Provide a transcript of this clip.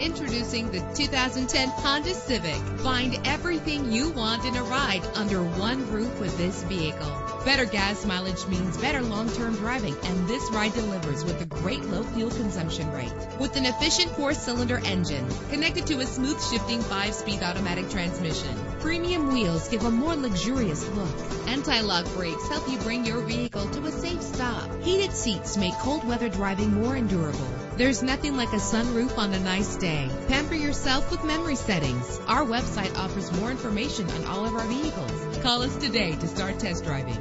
Introducing the 2010 Honda Civic. Find everything you want in a ride under one roof with this vehicle. Better gas mileage means better long-term driving, and this ride delivers with a great low fuel consumption rate. With an efficient four-cylinder engine connected to a smooth shifting five-speed automatic transmission, premium wheels give a more luxurious look. Anti-lock brakes help you bring your vehicle to a safe. Heated seats make cold weather driving more endurable. There's nothing like a sunroof on a nice day. Pamper yourself with memory settings. Our website offers more information on all of our vehicles. Call us today to start test driving.